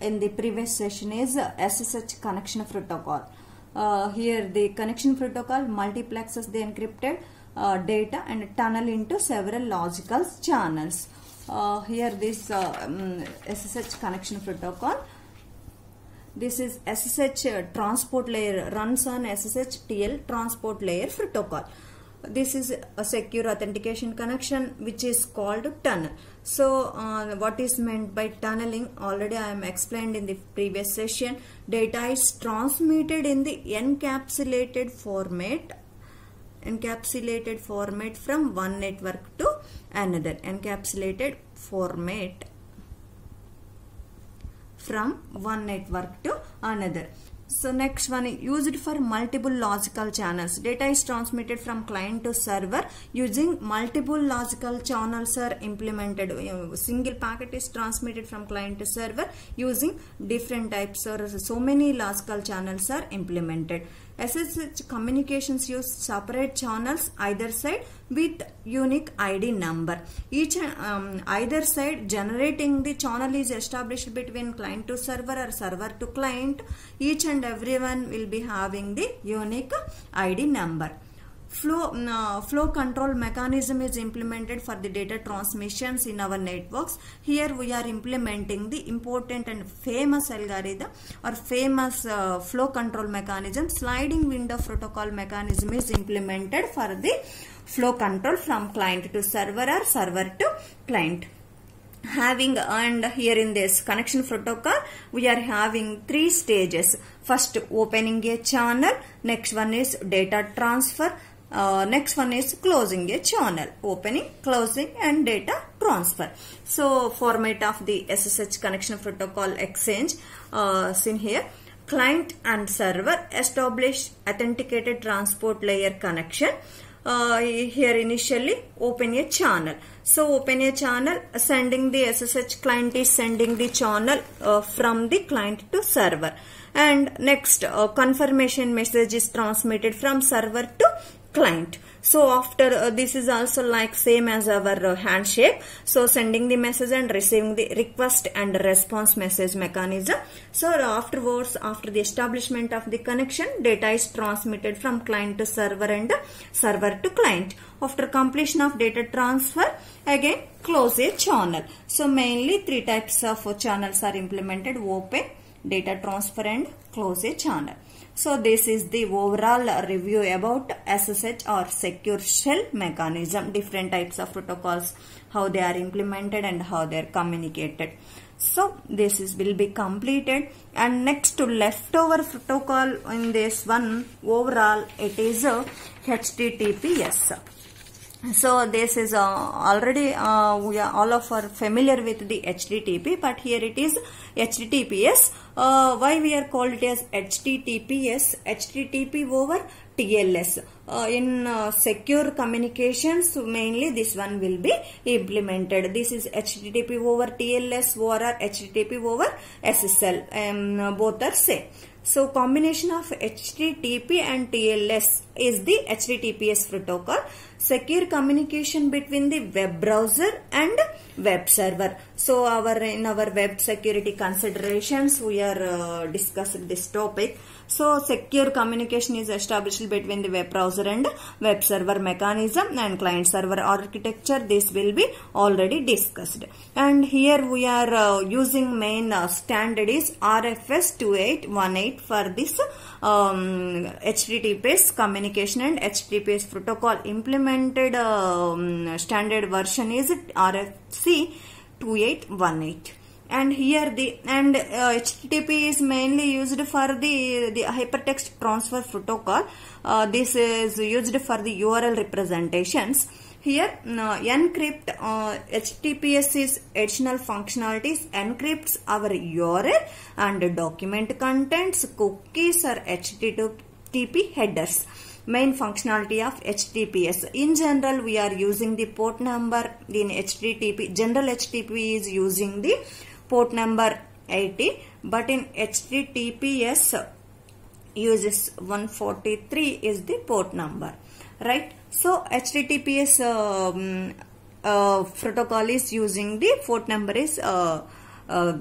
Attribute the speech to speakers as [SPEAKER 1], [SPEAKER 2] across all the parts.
[SPEAKER 1] in the previous session is SSH connection protocol. Uh, here the connection protocol multiplexes the encrypted uh, data and tunnel into several logical channels. Uh, here this uh, um, SSH connection protocol this is SSH uh, transport layer runs on SSH TL transport layer protocol. This is a secure authentication connection which is called tunnel. So uh, what is meant by tunneling already I am explained in the previous session. Data is transmitted in the encapsulated format encapsulated format from one network to another encapsulated format from one network to another. So next one is used for multiple logical channels. Data is transmitted from client to server using multiple logical channels are implemented. Single packet is transmitted from client to server using different types or so many logical channels are implemented. SSH communications use separate channels either side with unique ID number. Each um, either side generating the channel is established between client to server or server to client. Each and everyone will be having the unique ID number. Flow, uh, flow control mechanism is implemented for the data transmissions in our networks. Here we are implementing the important and famous algorithm or famous uh, flow control mechanism. Sliding window protocol mechanism is implemented for the flow control from client to server or server to client having and here in this connection protocol we are having three stages first opening a channel next one is data transfer uh, next one is closing a channel opening closing and data transfer. So format of the ssh connection protocol exchange uh, seen here. Client and server establish authenticated transport layer connection. Uh, here initially open a channel. So open a channel sending the ssh client is sending the channel uh, from the client to server. And next uh, confirmation message is transmitted from server to client. So after uh, this is also like same as our uh, handshake. So sending the message and receiving the request and response message mechanism. So afterwards after the establishment of the connection data is transmitted from client to server and server to client. After completion of data transfer again close a channel. So mainly three types of channels are implemented. Open data transfer and close a channel so this is the overall review about SSH or secure shell mechanism, different types of protocols, how they are implemented and how they are communicated. So this is will be completed and next to leftover protocol in this one overall it is a HTTPS. So this is uh, already uh, we are all of are familiar with the HTTP but here it is HTTPS. Uh, why we are called it as HTTPS? HTTP over TLS. Uh, in uh, secure communications mainly this one will be implemented. This is HTTP over TLS or HTTP over SSL. Um, both are same. So combination of HTTP and TLS is the HTTPS protocol. Secure communication between the web browser and web server. So our in our web security considerations we are uh, discussing this topic. So secure communication is established between the web browser and web server mechanism and client server architecture. This will be already discussed. And here we are uh, using main uh, standard is RFC 2818 for this um, HTTPS communication and HTTPS protocol implemented um, standard version is RFC 2818 and here the and uh, http is mainly used for the the hypertext transfer protocol. Uh, this is used for the url representations here uh, encrypt uh, https is additional functionalities encrypts our url and document contents cookies or http headers main functionality of HTTPS. In general, we are using the port number in HTTP. General HTTP is using the port number 80 but in HTTPS uses 143 is the port number right so HTTPS um, uh, protocol is using the port number is uh, uh,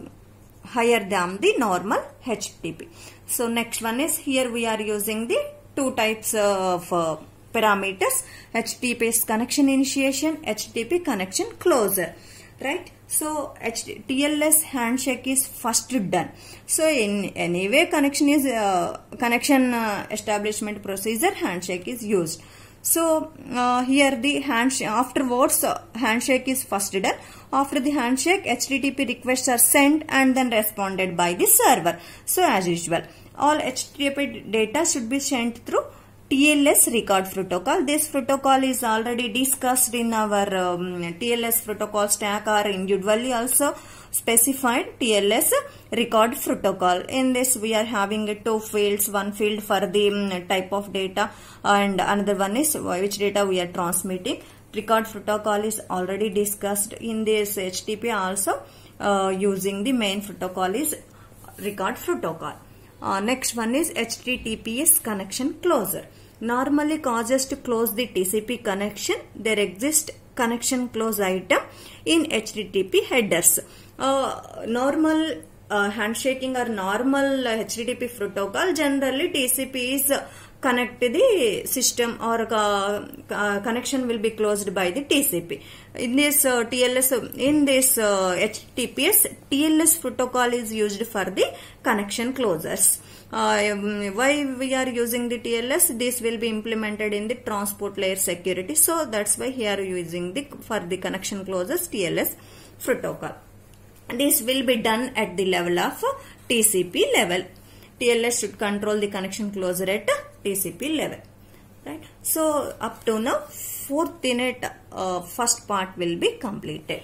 [SPEAKER 1] higher than the normal HTTP. So next one is here we are using the two types of uh, parameters HTTPS connection initiation, HTTP connection closure, right? So TLS handshake is first done. So in any way connection is uh, connection uh, establishment procedure handshake is used. So uh, here the handshake afterwards uh, handshake is first done. After the handshake HTTP requests are sent and then responded by the server. So as usual all HTTP data should be sent through TLS record protocol. This protocol is already discussed in our um, TLS protocol stack or individually also specified TLS record protocol. In this we are having two fields, one field for the um, type of data and another one is which data we are transmitting. Record protocol is already discussed in this HTTP also uh, using the main protocol is record protocol. Uh, next one is HTTPS connection closer. Normally causes to close the TCP connection, there exists connection close item in HTTP headers. Uh, normal uh, handshaking or normal HTTP protocol generally TCP is connect the system or uh, connection will be closed by the TCP. In this uh, TLS, in this uh, HTTPS, TLS protocol is used for the connection closures. why we are using the TLS? This will be implemented in the transport layer security. So that's why here using the for the connection closures TLS protocol. This will be done at the level of TCP level. TLS should control the connection closure at TCP level. Right. So up to now fourth TNet uh, first part will be completed.